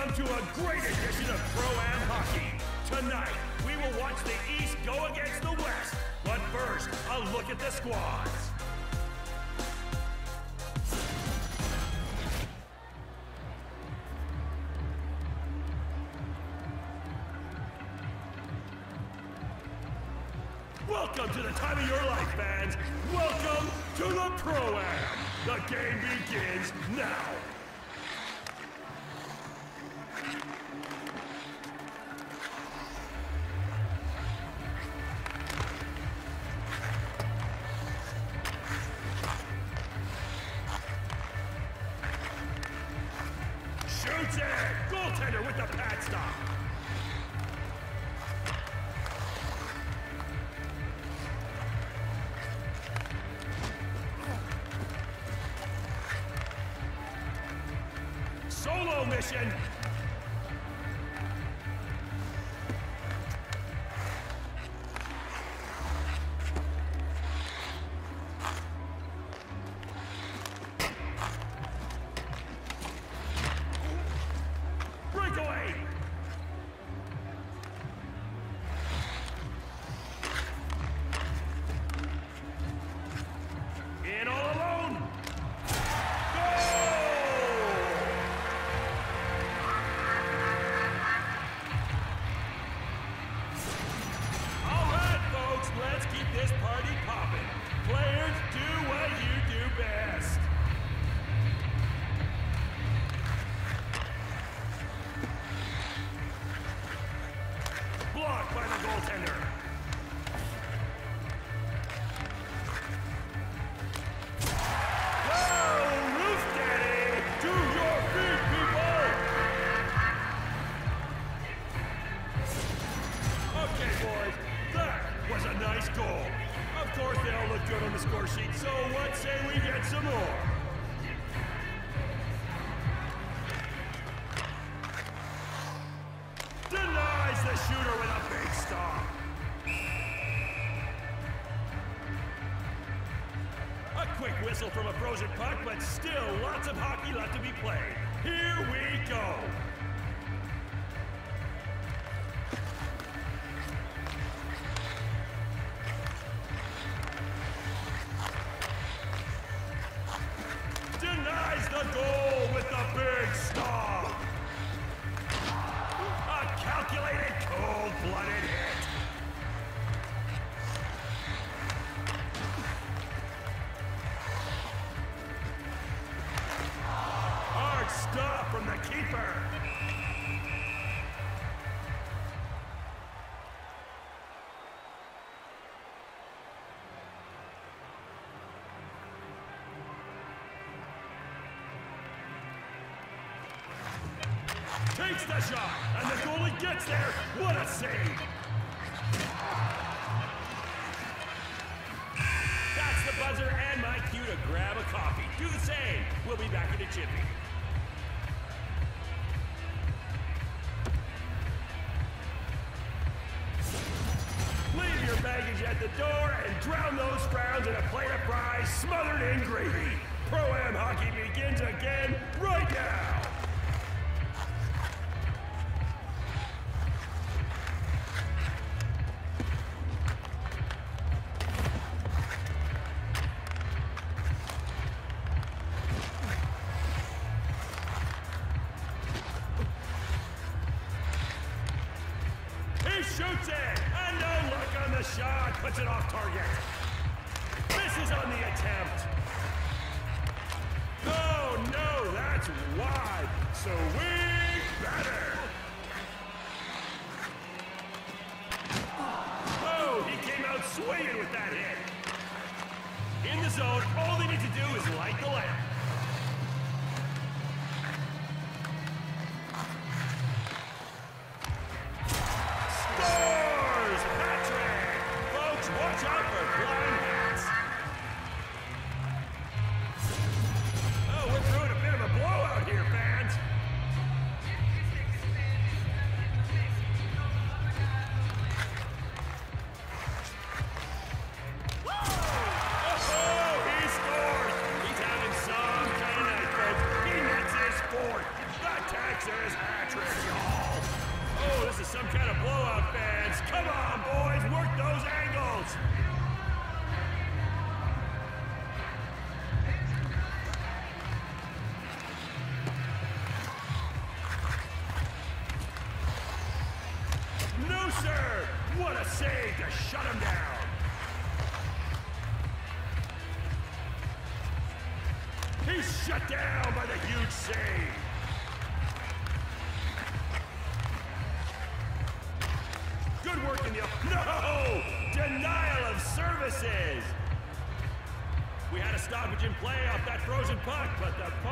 Welcome to a great edition of Pro-Am Hockey. Tonight, we will watch the East go against the West. But first, a look at the squads. Welcome to the time of your life, fans. Welcome to the Pro-Am. The game begins now. Mission! Whistle from a frozen puck, but still lots of hockey left to be played. Here we go. Denies the goal with the big stop. Keeper. Takes the shot, and the goalie gets there. What a save! That's the buzzer and my cue to grab a coffee. Do the same. We'll be back in a jiffy. The door and drown those frowns in a plate of fries smothered in gravy. Pro-Am hockey begins again right now. He shoots it! The shot! Puts it off target. Misses on the attempt. Oh no, that's wide. So we better. Oh, he came out swinging with that hit. In the zone, all they need to do is light the lamp. Oh, this is some kind of blowout, fans. Come on, boys, work those angles. No, sir. What a save to shut him down. He's shut down by the huge save. No! Denial of services! We had a stoppage in play off that frozen puck, but the party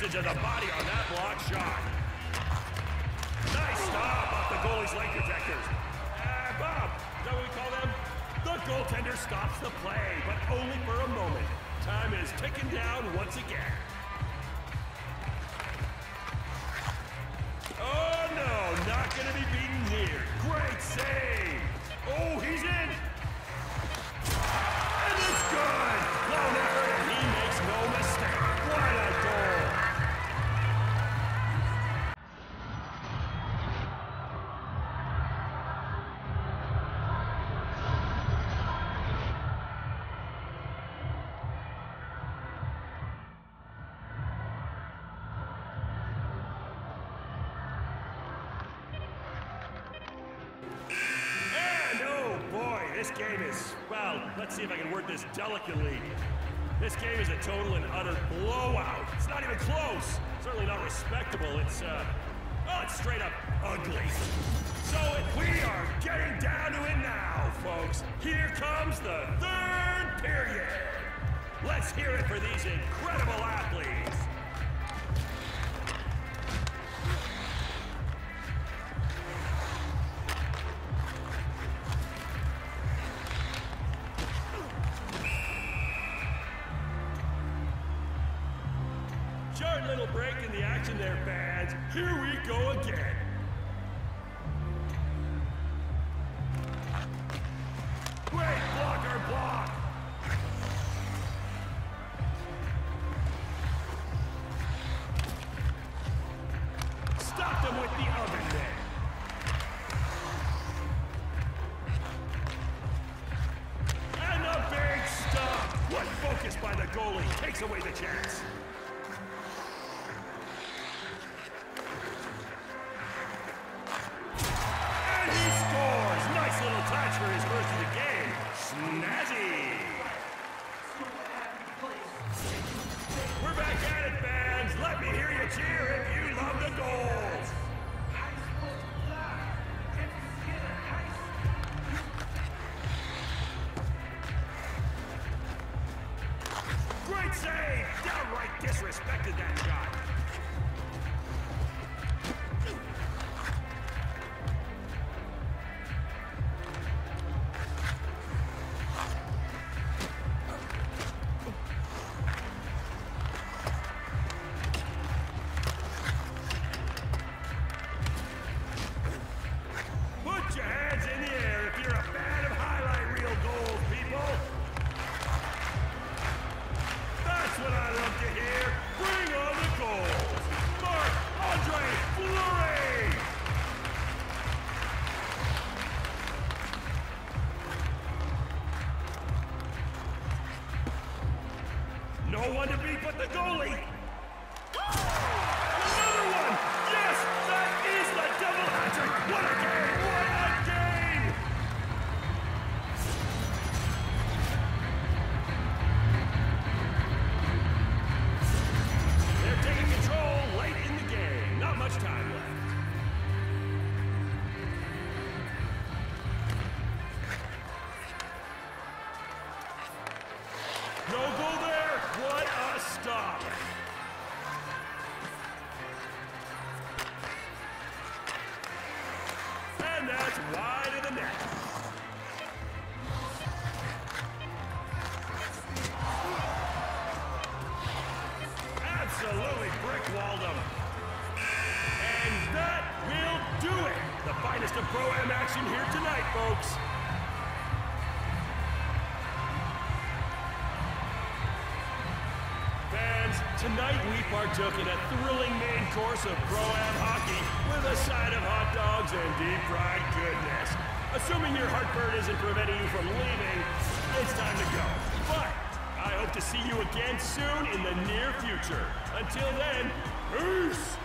usage of the body on that block shot. Nice stop off the goalie's leg protectors. Uh, Bob, is that what we call them? The goaltender stops the play, but only for a moment. Time is ticking down once again. Oh no, not gonna be beaten here. Great save. This game is, well, let's see if I can word this delicately. This game is a total and utter blowout. It's not even close. Certainly not respectable. It's, uh, oh, it's straight up ugly. So we are getting down to it now, folks. Here comes the third period. Let's hear it for these incredible athletes. Fans. Here we go again. Great blocker block. With the big stop. What focus by the goalie takes away the chance. If No goal there. What a stop. And that's wide of the net. Absolutely brick-walled him. And that will do it. The finest of Pro-Am action here tonight, folks. Partook in a thrilling main course of pro-am hockey with a side of hot dogs and deep-fried goodness. Assuming your heartburn isn't preventing you from leaving, it's time to go. But I hope to see you again soon in the near future. Until then, peace!